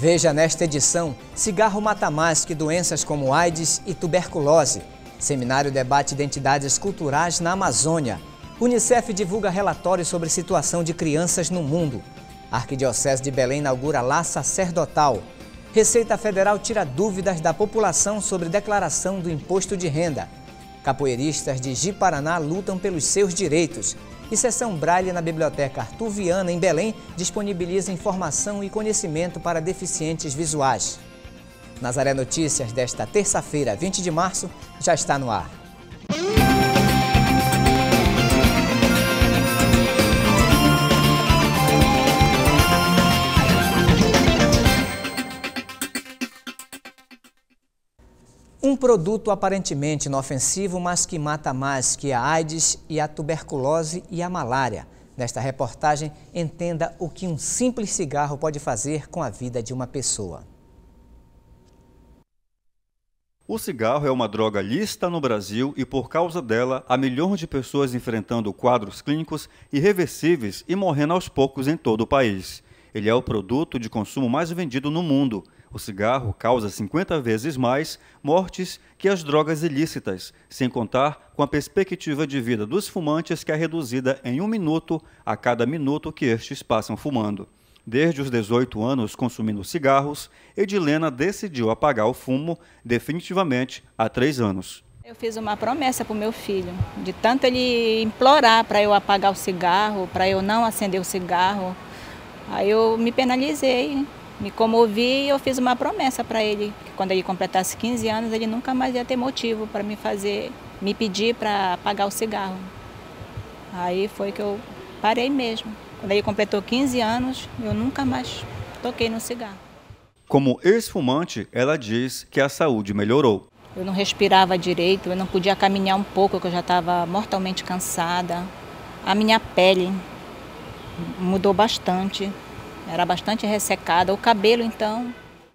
Veja nesta edição: cigarro mata mais que doenças como AIDS e tuberculose. Seminário debate identidades culturais na Amazônia. Unicef divulga relatório sobre situação de crianças no mundo. Arquidiocese de Belém inaugura lá sacerdotal. Receita Federal tira dúvidas da população sobre declaração do imposto de renda. Capoeiristas de Ji-Paraná lutam pelos seus direitos. E Sessão Braille na Biblioteca Arthur Viana, em Belém, disponibiliza informação e conhecimento para deficientes visuais. Nazaré Notícias desta terça-feira, 20 de março, já está no ar. Um produto aparentemente inofensivo, mas que mata mais que a AIDS e a tuberculose e a malária. Nesta reportagem, entenda o que um simples cigarro pode fazer com a vida de uma pessoa. O cigarro é uma droga lista no Brasil e, por causa dela, há milhões de pessoas enfrentando quadros clínicos irreversíveis e morrendo aos poucos em todo o país. Ele é o produto de consumo mais vendido no mundo o cigarro causa 50 vezes mais mortes que as drogas ilícitas, sem contar com a perspectiva de vida dos fumantes que é reduzida em um minuto a cada minuto que estes passam fumando. Desde os 18 anos consumindo cigarros, Edilena decidiu apagar o fumo definitivamente há três anos. Eu fiz uma promessa para o meu filho, de tanto ele implorar para eu apagar o cigarro, para eu não acender o cigarro. Aí eu me penalizei, me comovi e eu fiz uma promessa para ele, que quando ele completasse 15 anos, ele nunca mais ia ter motivo para me fazer, me pedir para apagar o cigarro. Aí foi que eu parei mesmo. Quando ele completou 15 anos, eu nunca mais toquei no cigarro. Como ex-fumante, ela diz que a saúde melhorou. Eu não respirava direito, eu não podia caminhar um pouco, porque eu já estava mortalmente cansada. A minha pele mudou bastante era bastante ressecada. O cabelo, então.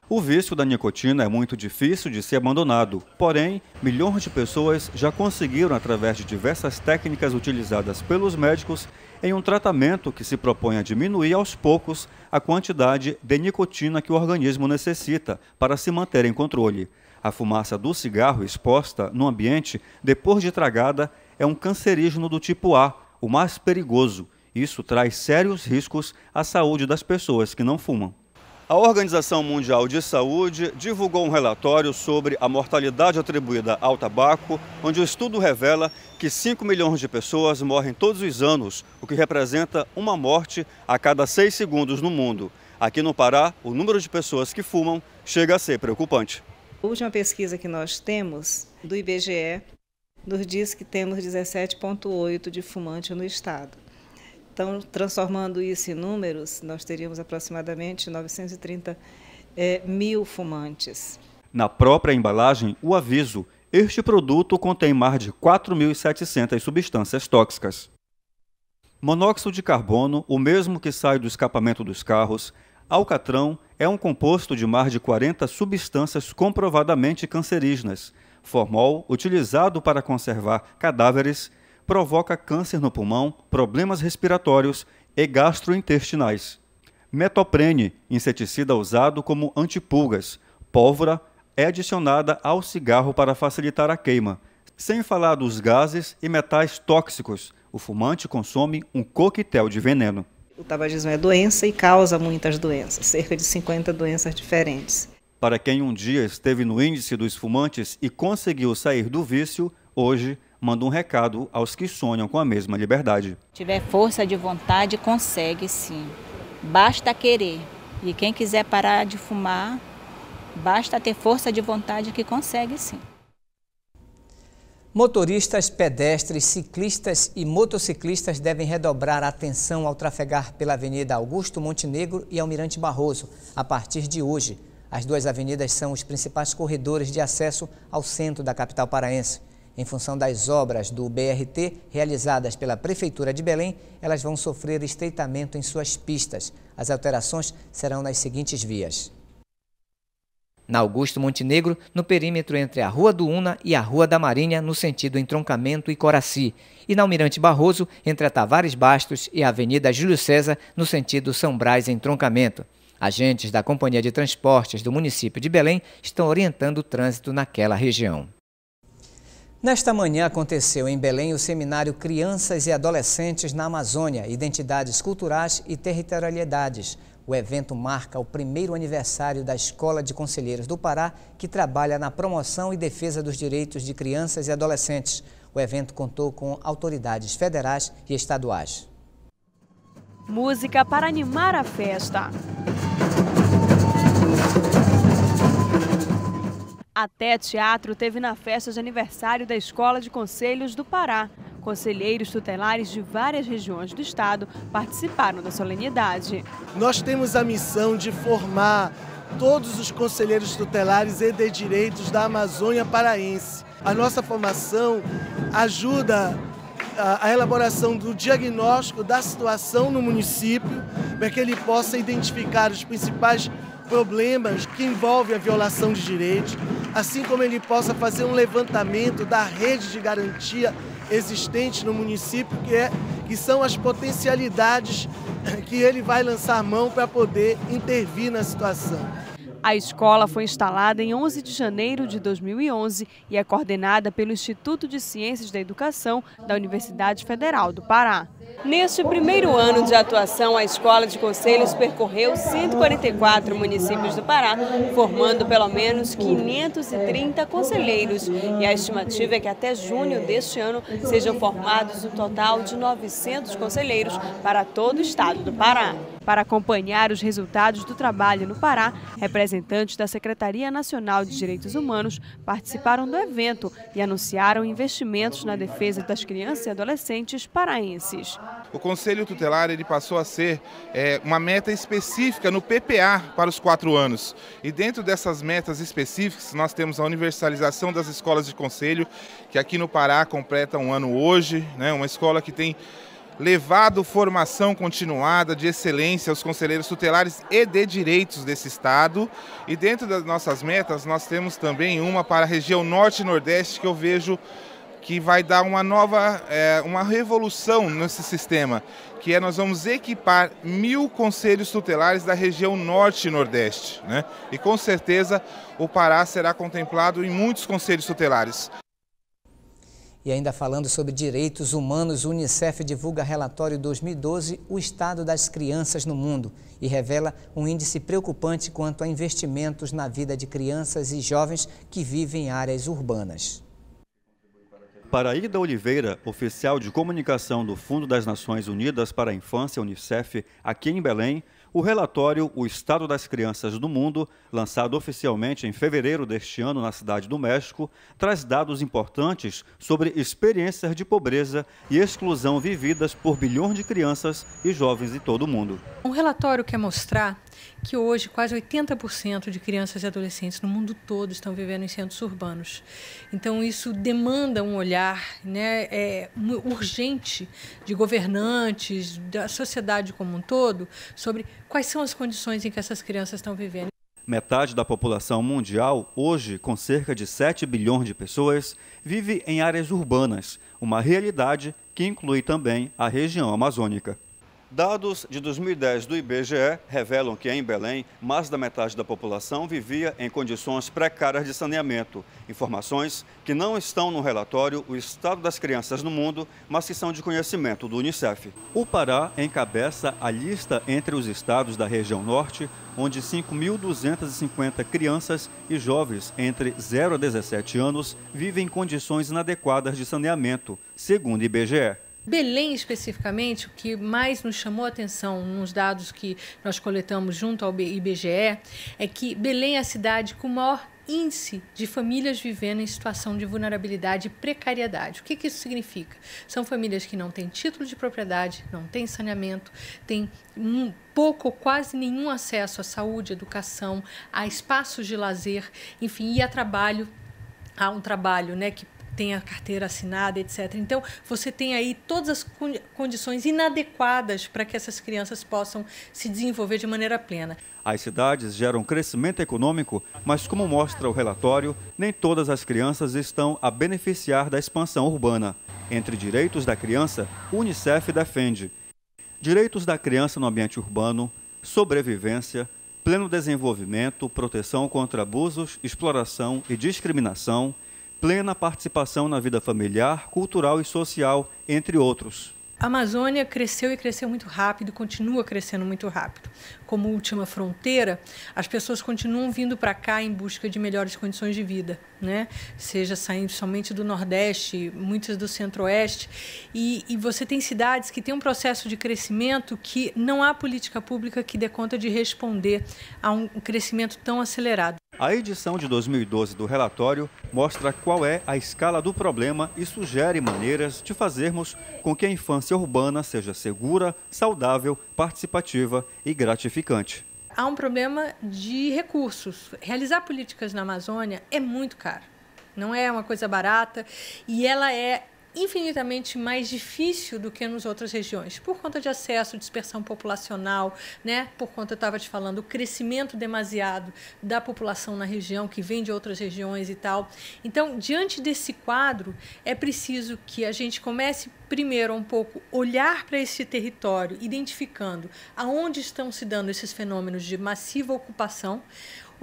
O vício da nicotina é muito difícil de ser abandonado, porém, milhões de pessoas já conseguiram, através de diversas técnicas utilizadas pelos médicos, em um tratamento que se propõe a diminuir aos poucos a quantidade de nicotina que o organismo necessita para se manter em controle. A fumaça do cigarro exposta no ambiente depois de tragada é um cancerígeno do tipo A, o mais perigoso, isso traz sérios riscos à saúde das pessoas que não fumam. A Organização Mundial de Saúde divulgou um relatório sobre a mortalidade atribuída ao tabaco, onde o estudo revela que 5 milhões de pessoas morrem todos os anos, o que representa uma morte a cada 6 segundos no mundo. Aqui no Pará, o número de pessoas que fumam chega a ser preocupante. A última pesquisa que nós temos do IBGE nos diz que temos 17,8 de fumante no estado. Então, transformando isso em números, nós teríamos aproximadamente 930 é, mil fumantes. Na própria embalagem, o aviso: este produto contém mais de 4.700 substâncias tóxicas. Monóxido de carbono, o mesmo que sai do escapamento dos carros, alcatrão é um composto de mais de 40 substâncias comprovadamente cancerígenas. Formol, utilizado para conservar cadáveres, provoca câncer no pulmão, problemas respiratórios e gastrointestinais. Metoprene, inseticida usado como antipulgas. Pólvora é adicionada ao cigarro para facilitar a queima. Sem falar dos gases e metais tóxicos, o fumante consome um coquetel de veneno. O tabagismo é doença e causa muitas doenças, cerca de 50 doenças diferentes. Para quem um dia esteve no índice dos fumantes e conseguiu sair do vício, hoje manda um recado aos que sonham com a mesma liberdade. Se tiver força de vontade, consegue sim. Basta querer. E quem quiser parar de fumar, basta ter força de vontade que consegue sim. Motoristas, pedestres, ciclistas e motociclistas devem redobrar a atenção ao trafegar pela Avenida Augusto Montenegro e Almirante Barroso a partir de hoje. As duas avenidas são os principais corredores de acesso ao centro da capital paraense. Em função das obras do BRT realizadas pela Prefeitura de Belém, elas vão sofrer estreitamento em suas pistas. As alterações serão nas seguintes vias. Na Augusto Montenegro, no perímetro entre a Rua do Una e a Rua da Marinha, no sentido Entroncamento e Coraci, e na Almirante Barroso, entre a Tavares Bastos e a Avenida Júlio César, no sentido São Brás Entroncamento. Agentes da Companhia de Transportes do município de Belém estão orientando o trânsito naquela região. Nesta manhã aconteceu em Belém o seminário Crianças e Adolescentes na Amazônia, Identidades Culturais e Territorialidades. O evento marca o primeiro aniversário da Escola de Conselheiros do Pará, que trabalha na promoção e defesa dos direitos de crianças e adolescentes. O evento contou com autoridades federais e estaduais. Música para animar a festa. Até teatro teve na festa de aniversário da Escola de Conselhos do Pará. Conselheiros tutelares de várias regiões do estado participaram da solenidade. Nós temos a missão de formar todos os conselheiros tutelares e de direitos da Amazônia paraense. A nossa formação ajuda a, elaboração do diagnóstico da situação no município, para que ele possa identificar os principais problemas que envolvem a violação de direitos, assim como ele possa fazer um levantamento da rede de garantia existente no município, que, é, que são as potencialidades que ele vai lançar mão para poder intervir na situação. A escola foi instalada em 11 de janeiro de 2011 e é coordenada pelo Instituto de Ciências da Educação da Universidade Federal do Pará. Neste primeiro ano de atuação, a Escola de Conselhos percorreu 144 municípios do Pará, formando pelo menos 530 conselheiros. E a estimativa é que até junho deste ano sejam formados um total de 900 conselheiros para todo o estado do Pará. Para acompanhar os resultados do trabalho no Pará, representantes da Secretaria Nacional de Direitos Humanos participaram do evento e anunciaram investimentos na defesa das crianças e adolescentes paraenses. O Conselho Tutelar ele passou a ser é, uma meta específica no PPA para os quatro anos. E dentro dessas metas específicas, nós temos a universalização das escolas de conselho, que aqui no Pará completa um ano hoje, né, uma escola que tem levado formação continuada de excelência aos conselheiros tutelares e de direitos desse Estado. E dentro das nossas metas, nós temos também uma para a região Norte e Nordeste, que eu vejo que vai dar uma nova, é, uma revolução nesse sistema, que é nós vamos equipar mil conselhos tutelares da região Norte e Nordeste. Né? E com certeza o Pará será contemplado em muitos conselhos tutelares. E ainda falando sobre direitos humanos, o Unicef divulga relatório 2012, o estado das crianças no mundo, e revela um índice preocupante quanto a investimentos na vida de crianças e jovens que vivem em áreas urbanas. Para Ida Oliveira, oficial de comunicação do Fundo das Nações Unidas para a Infância, Unicef, aqui em Belém, o relatório O Estado das Crianças do Mundo, lançado oficialmente em fevereiro deste ano na Cidade do México, traz dados importantes sobre experiências de pobreza e exclusão vividas por bilhões de crianças e jovens de todo o mundo. Um relatório quer mostrar que hoje quase 80% de crianças e adolescentes no mundo todo estão vivendo em centros urbanos. Então isso demanda um olhar né, é, urgente de governantes, da sociedade como um todo, sobre quais são as condições em que essas crianças estão vivendo. Metade da população mundial, hoje com cerca de 7 bilhões de pessoas, vive em áreas urbanas, uma realidade que inclui também a região amazônica. Dados de 2010 do IBGE revelam que em Belém, mais da metade da população vivia em condições precárias de saneamento. Informações que não estão no relatório O Estado das Crianças no Mundo, mas que são de conhecimento do Unicef. O Pará encabeça a lista entre os estados da região norte, onde 5.250 crianças e jovens entre 0 a 17 anos vivem em condições inadequadas de saneamento, segundo o IBGE. Belém, especificamente, o que mais nos chamou a atenção nos dados que nós coletamos junto ao IBGE é que Belém é a cidade com maior índice de famílias vivendo em situação de vulnerabilidade e precariedade. O que, que isso significa? São famílias que não têm título de propriedade, não têm saneamento, têm um pouco ou quase nenhum acesso à saúde, educação, a espaços de lazer, enfim, e a trabalho há um trabalho né, que tem a carteira assinada, etc. Então, você tem aí todas as condições inadequadas para que essas crianças possam se desenvolver de maneira plena. As cidades geram crescimento econômico, mas, como mostra o relatório, nem todas as crianças estão a beneficiar da expansão urbana. Entre direitos da criança, o Unicef defende direitos da criança no ambiente urbano, sobrevivência, pleno desenvolvimento, proteção contra abusos, exploração e discriminação, plena participação na vida familiar, cultural e social, entre outros. A Amazônia cresceu e cresceu muito rápido, continua crescendo muito rápido. Como última fronteira, as pessoas continuam vindo para cá em busca de melhores condições de vida, né? Seja saindo somente do Nordeste, muitas do Centro-Oeste, e, e você tem cidades que têm um processo de crescimento que não há política pública que dê conta de responder a um crescimento tão acelerado. A edição de 2012 do relatório mostra qual é a escala do problema e sugere maneiras de fazermos com que a infância urbana seja segura, saudável, participativa e gratificante. Há um problema de recursos. Realizar políticas na Amazônia é muito caro. Não é uma coisa barata e ela é infinitamente mais difícil do que nas outras regiões, por conta de acesso, dispersão populacional, né? Por conta eu estava te falando, o crescimento demasiado da população na região que vem de outras regiões e tal. Então, diante desse quadro, é preciso que a gente comece primeiro um pouco olhar para esse território, identificando aonde estão se dando esses fenômenos de massiva ocupação,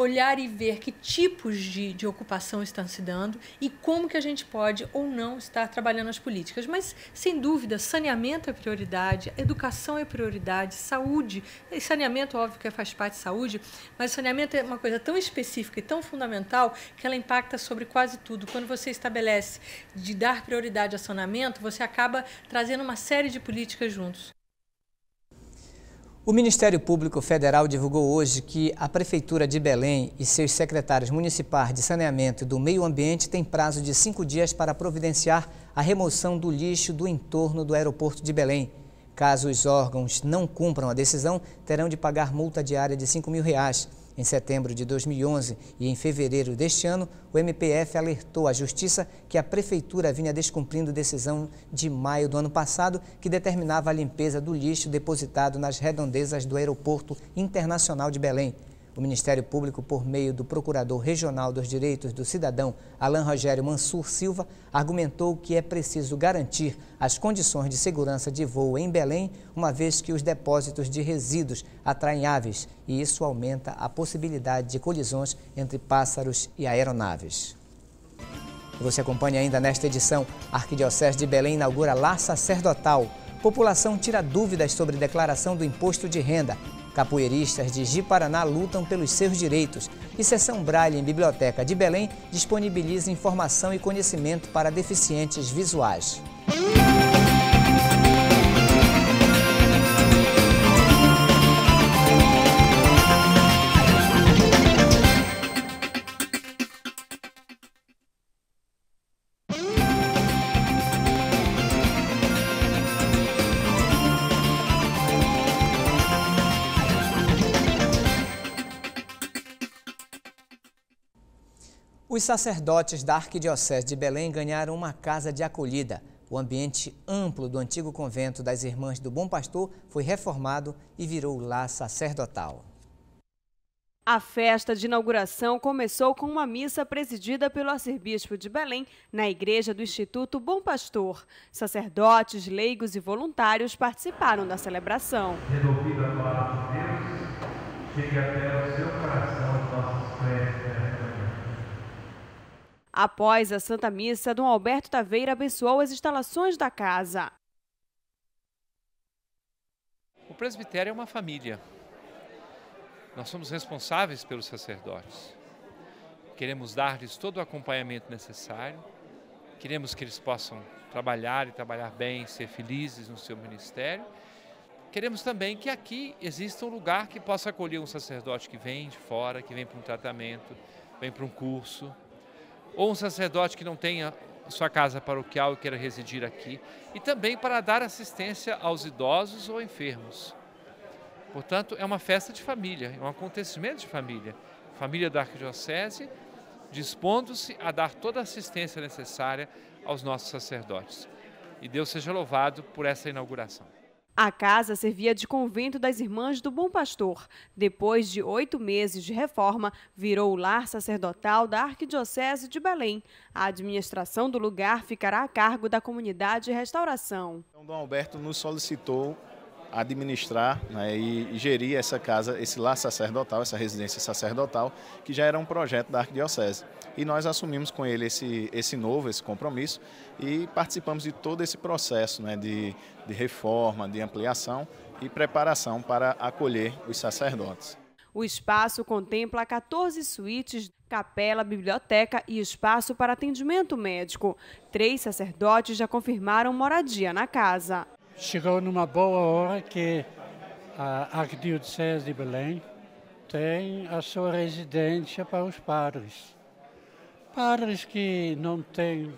olhar e ver que tipos de, de ocupação estão se dando e como que a gente pode ou não estar trabalhando as políticas. Mas, sem dúvida, saneamento é prioridade, educação é prioridade, saúde. E saneamento, óbvio que faz parte de saúde, mas saneamento é uma coisa tão específica e tão fundamental que ela impacta sobre quase tudo. Quando você estabelece de dar prioridade ao saneamento, você acaba trazendo uma série de políticas juntos. O Ministério Público Federal divulgou hoje que a Prefeitura de Belém e seus secretários municipais de saneamento e do meio ambiente têm prazo de cinco dias para providenciar a remoção do lixo do entorno do aeroporto de Belém. Caso os órgãos não cumpram a decisão, terão de pagar multa diária de 5 mil reais. Em setembro de 2011 e em fevereiro deste ano, o MPF alertou à Justiça que a Prefeitura vinha descumprindo decisão de maio do ano passado que determinava a limpeza do lixo depositado nas redondezas do Aeroporto Internacional de Belém. O Ministério Público, por meio do Procurador Regional dos Direitos do Cidadão, Alain Rogério Mansur Silva, argumentou que é preciso garantir as condições de segurança de voo em Belém, uma vez que os depósitos de resíduos atraem aves e isso aumenta a possibilidade de colisões entre pássaros e aeronaves. Você acompanha ainda nesta edição. A Arquidiocese de Belém inaugura Lar Sacerdotal. População tira dúvidas sobre declaração do imposto de renda. Capoeiristas de Ji-Paraná lutam pelos seus direitos e Sessão Braille em Biblioteca de Belém disponibiliza informação e conhecimento para deficientes visuais. Os sacerdotes da Arquidiocese de Belém ganharam uma casa de acolhida. O ambiente amplo do antigo convento das Irmãs do Bom Pastor foi reformado e virou lá sacerdotal. A festa de inauguração começou com uma missa presidida pelo arcebispo de Belém na igreja do Instituto Bom Pastor. Sacerdotes, leigos e voluntários participaram da celebração. A palavra de Deus, chegue até o seu Após a Santa Missa, Dom Alberto Taveira abençoou as instalações da casa. O presbitério é uma família. Nós somos responsáveis pelos sacerdotes. Queremos dar-lhes todo o acompanhamento necessário. Queremos que eles possam trabalhar e trabalhar bem, ser felizes no seu ministério. Queremos também que aqui exista um lugar que possa acolher um sacerdote que vem de fora, que vem para um tratamento, vem para um curso, ou um sacerdote que não tenha sua casa paroquial e queira residir aqui, e também para dar assistência aos idosos ou enfermos. Portanto, é uma festa de família, é um acontecimento de família. Família da Arquidiocese dispondo-se a dar toda a assistência necessária aos nossos sacerdotes. E Deus seja louvado por essa inauguração. A casa servia de convento das Irmãs do Bom Pastor. Depois de oito meses de reforma, virou o lar sacerdotal da Arquidiocese de Belém. A administração do lugar ficará a cargo da comunidade Restauração. Então, Dom Alberto nos solicitou administrar né, e, gerir essa casa, esse lar sacerdotal, essa residência sacerdotal, que já era um projeto da Arquidiocese. E nós assumimos com ele esse, esse novo, esse compromisso e participamos de todo esse processo né, de, de reforma, de ampliação e preparação para acolher os sacerdotes. O espaço contempla 14 suítes, capela, biblioteca e espaço para atendimento médico. Três sacerdotes já confirmaram moradia na casa. Chegou numa boa hora que a Arquidiocese de Belém tem a sua residência para os padres. Padres que não têm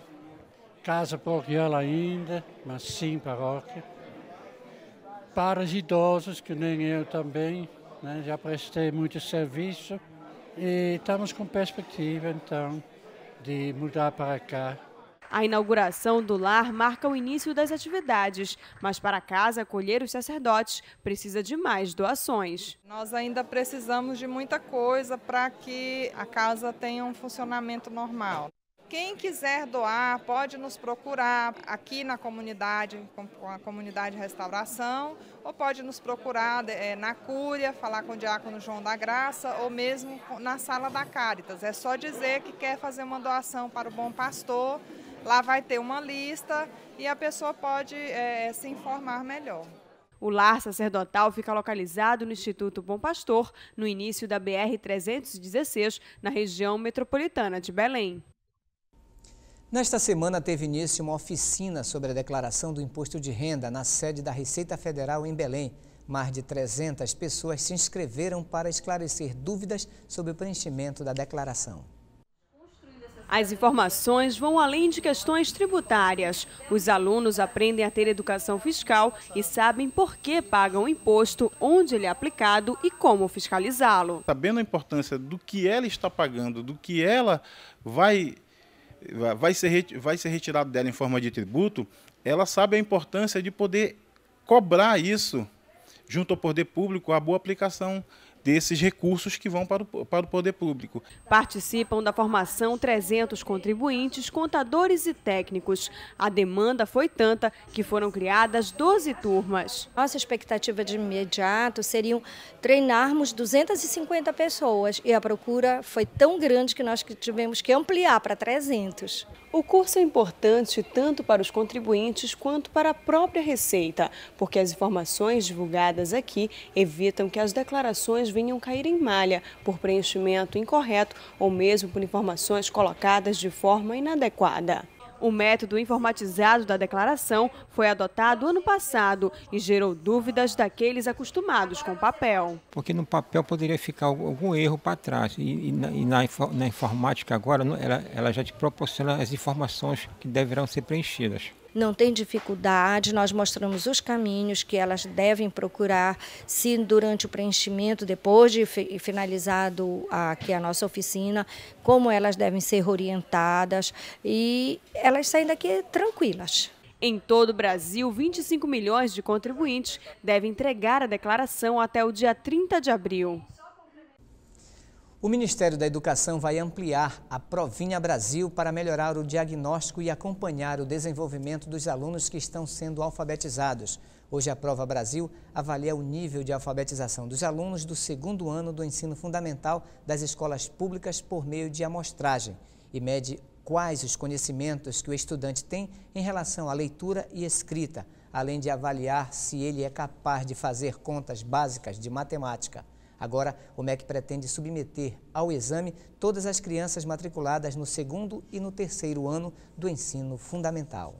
casa paroquial ainda, mas sim paróquia. Padres idosos, que nem eu também, né? já prestei muito serviço e estamos com perspectiva então de mudar para cá. A inauguração do lar marca o início das atividades, mas para a casa acolher os sacerdotes precisa de mais doações. Nós ainda precisamos de muita coisa para que a casa tenha um funcionamento normal. Quem quiser doar pode nos procurar aqui na comunidade, com a comunidade restauração, ou pode nos procurar é, na Cúria, falar com o diácono João da Graça, ou mesmo na sala da Caritas. É só dizer que quer fazer uma doação para o Bom Pastor, lá vai ter uma lista e a pessoa pode é, se informar melhor. O lar sacerdotal fica localizado no Instituto Bom Pastor, no início da BR-316, na região metropolitana de Belém. Nesta semana teve início uma oficina sobre a declaração do imposto de renda na sede da Receita Federal em Belém. Mais de 300 pessoas se inscreveram para esclarecer dúvidas sobre o preenchimento da declaração. As informações vão além de questões tributárias. Os alunos aprendem a ter educação fiscal e sabem por que pagam o imposto, onde ele é aplicado e como fiscalizá-lo. Sabendo a importância do que ela está pagando, do que ela vai vai ser, vai ser retirado dela em forma de tributo, ela sabe a importância de poder cobrar isso junto ao poder público, a boa aplicação desses recursos que vão para o, para o poder público. Participam da formação 300 contribuintes, contadores e técnicos. A demanda foi tanta que foram criadas 12 turmas. Nossa expectativa de imediato seriam treinarmos 250 pessoas e a procura foi tão grande que nós tivemos que ampliar para 300. O curso é importante tanto para os contribuintes quanto para a própria Receita, porque as informações divulgadas aqui evitam que as declarações venham cair em malha por preenchimento incorreto ou mesmo por informações colocadas de forma inadequada. O método informatizado da declaração foi adotado ano passado e gerou dúvidas daqueles acostumados com papel. Porque no papel poderia ficar algum erro para trás e, e, na, e na, na, informática agora ela, ela já te proporciona as informações que deverão ser preenchidas não tem dificuldade, nós mostramos os caminhos que elas devem procurar, se durante o preenchimento, depois de finalizado aqui a nossa oficina, como elas devem ser orientadas e elas saem daqui tranquilas. Em todo o Brasil, 25 milhões de contribuintes devem entregar a declaração até o dia 30 de abril. O Ministério da Educação vai ampliar a Provinha Brasil para melhorar o diagnóstico e acompanhar o desenvolvimento dos alunos que estão sendo alfabetizados. Hoje, a Prova Brasil avalia o nível de alfabetização dos alunos do segundo ano do ensino fundamental das escolas públicas por meio de amostragem e mede quais os conhecimentos que o estudante tem em relação à leitura e escrita, além de avaliar se ele é capaz de fazer contas básicas de matemática. Agora, o MEC pretende submeter ao exame todas as crianças matriculadas no segundo e no terceiro ano do ensino fundamental.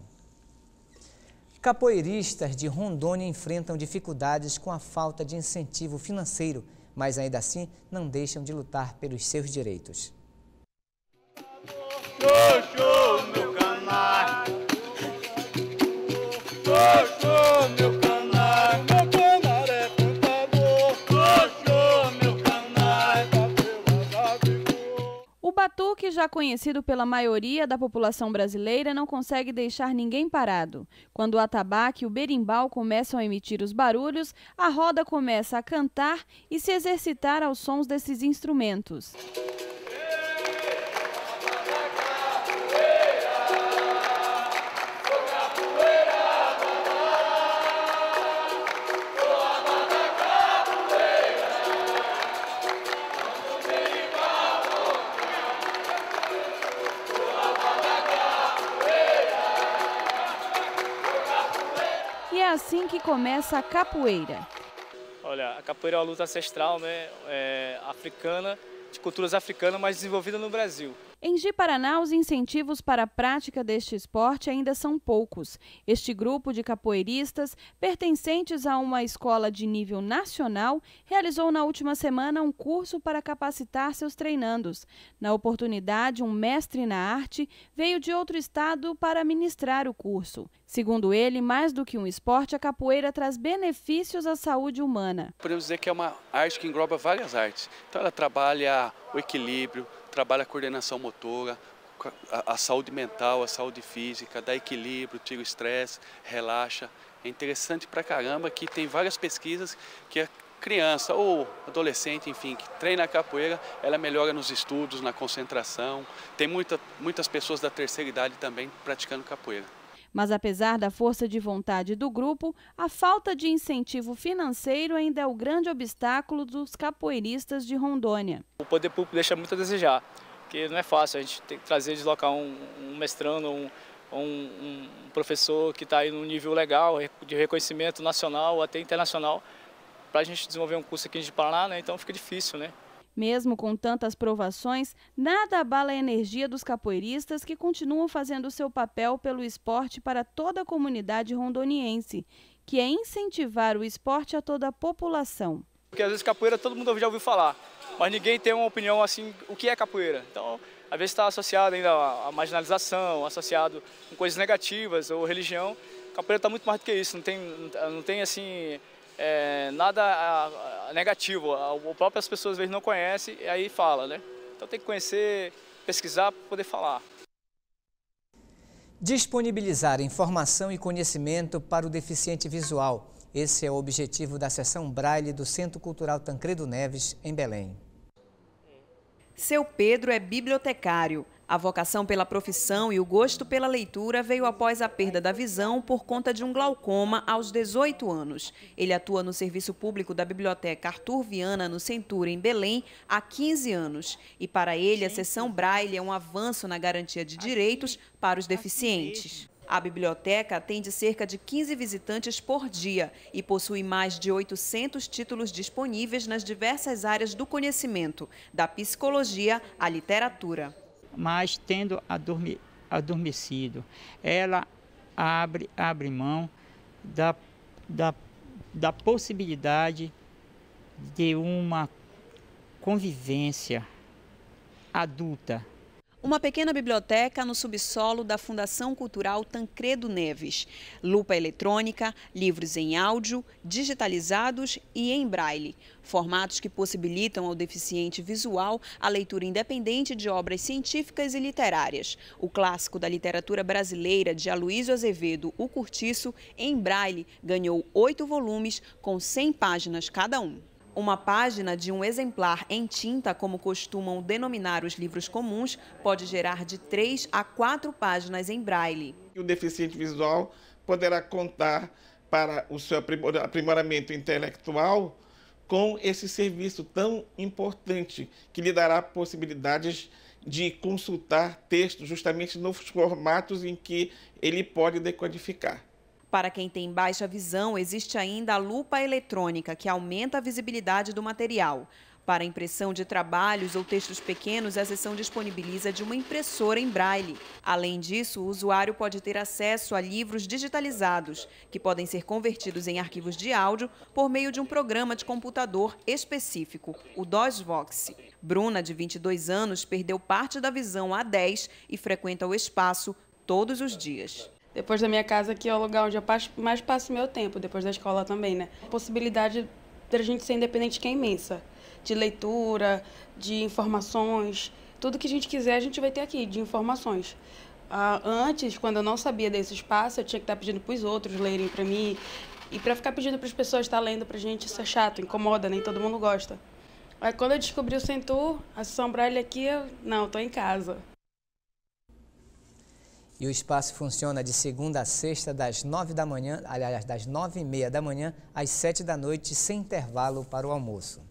Capoeiristas de Rondônia enfrentam dificuldades com a falta de incentivo financeiro, mas ainda assim não deixam de lutar pelos seus direitos. meu batuque, já conhecido pela maioria da população brasileira, não consegue deixar ninguém parado. Quando o atabaque e o berimbau começam a emitir os barulhos, a roda começa a cantar e se exercitar aos sons desses instrumentos. Assim que começa a capoeira. Olha, a capoeira é uma luta ancestral, né, é, africana, de culturas africanas, mas desenvolvida no Brasil. Em Ji-Paraná, os incentivos para a prática deste esporte ainda são poucos. Este grupo de capoeiristas, pertencentes a uma escola de nível nacional, realizou na última semana um curso para capacitar seus treinandos. Na oportunidade, um mestre na arte veio de outro estado para ministrar o curso. Segundo ele, mais do que um esporte, a capoeira traz benefícios à saúde humana. Podemos dizer que é uma arte que engloba várias artes. Então, ela trabalha o equilíbrio, trabalha a coordenação motora, a, a saúde mental, a saúde física, dá equilíbrio, tira o estresse, relaxa. É interessante pra caramba que tem várias pesquisas que a criança ou adolescente, enfim, que treina a capoeira, ela melhora nos estudos, na concentração. Tem muita, muitas pessoas da terceira idade também praticando capoeira. Mas apesar da força de vontade do grupo, a falta de incentivo financeiro ainda é o grande obstáculo dos capoeiristas de Rondônia. O poder público deixa muito a desejar, porque não é fácil, a gente tem que trazer, deslocar um, um mestrando, um, um, um professor que está aí num nível legal, de reconhecimento nacional até internacional, para a gente desenvolver um curso aqui de Paraná, né? então fica difícil, né? Mesmo com tantas provações, nada abala a energia dos capoeiristas que continuam fazendo seu papel pelo esporte para toda a comunidade rondoniense, que é incentivar o esporte a toda a população. Porque às vezes capoeira todo mundo já ouviu falar, mas ninguém tem uma opinião assim, o que é capoeira. Então, às vezes está associado ainda à marginalização, associado com coisas negativas ou religião. Capoeira está muito mais do que isso, não tem, não tem assim é, nada negativo. O próprio as pessoas às vezes não conhecem e aí fala, né? Então tem que conhecer, pesquisar para poder falar. Disponibilizar informação e conhecimento para o deficiente visual. Esse é o objetivo da sessão Braille do Centro Cultural Tancredo Neves, em Belém. Seu Pedro é bibliotecário. A vocação pela profissão e o gosto pela leitura veio após a perda da visão por conta de um glaucoma aos 18 anos. Ele atua no serviço público da Biblioteca Arthur Viana, no Centura, em Belém, há 15 anos. E para ele, a sessão Braille é um avanço na garantia de direitos para os deficientes. A biblioteca atende cerca de 15 visitantes por dia e possui mais de 800 títulos disponíveis nas diversas áreas do conhecimento, da psicologia à literatura mas tendo adorme, adormecido, ela abre, abre mão da, da, da possibilidade de uma convivência adulta uma pequena biblioteca no subsolo da Fundação Cultural Tancredo Neves. Lupa eletrônica, livros em áudio, digitalizados e em braille. Formatos que possibilitam ao deficiente visual a leitura independente de obras científicas e literárias. O clássico da literatura brasileira de Aloysio Azevedo, O Curtiço, em braille, ganhou oito volumes com 100 páginas cada um. Uma página de um exemplar em tinta, como costumam denominar os livros comuns, pode gerar de três a quatro páginas em braille. O deficiente visual poderá contar para o seu aprimoramento intelectual com esse serviço tão importante que lhe dará possibilidades de consultar textos justamente nos formatos em que ele pode decodificar. Para quem tem baixa visão, existe ainda a lupa eletrônica, que aumenta a visibilidade do material. Para impressão de trabalhos ou textos pequenos, a seção disponibiliza de uma impressora em braille. Além disso, o usuário pode ter acesso a livros digitalizados, que podem ser convertidos em arquivos de áudio por meio de um programa de computador específico, o DOSVox. Bruna, de 22 anos, perdeu parte da visão há 10 e frequenta o espaço todos os dias. Depois da minha casa aqui é o lugar onde eu mais passo meu tempo, depois da escola também, né? A possibilidade da gente ser independente que é imensa. De leitura, de informações, tudo que a gente quiser a gente vai ter aqui, de informações. Ah, antes, quando eu não sabia desse espaço, eu tinha que estar pedindo para os outros lerem para mim. E para ficar pedindo para as pessoas estar lendo para a gente, isso é chato, incomoda, nem todo mundo gosta. Aí quando eu descobri o Centur, a Braille aqui, eu, não, estou em casa. E o espaço funciona de segunda a sexta, das nove da manhã, aliás, das nove e meia da manhã às sete da noite, sem intervalo para o almoço.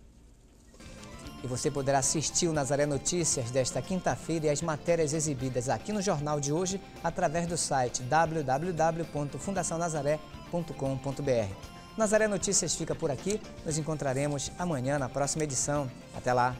E você poderá assistir o Nazaré Notícias desta quinta-feira e as matérias exibidas aqui no jornal de hoje através do site www.fundacionazaré.com Nazaré Notícias fica por aqui. Nos encontraremos amanhã na próxima edição. Até lá!